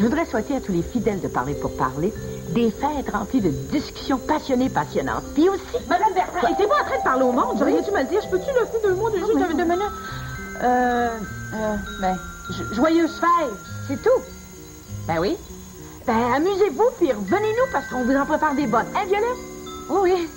Je voudrais souhaiter à tous les fidèles de Parler pour Parler des fêtes remplies de discussions passionnées, passionnantes. Puis aussi... Madame Bertrand, étiez-vous en train de parler au monde? J'aurais-tu me dire? Je peux-tu laisser deux mots de juste de, de? Euh, euh, ben, joyeuse c'est tout. Ben oui. Ben, amusez-vous, puis revenez-nous parce qu'on vous en prépare des bonnes. Hein, Violette? Oui, oui.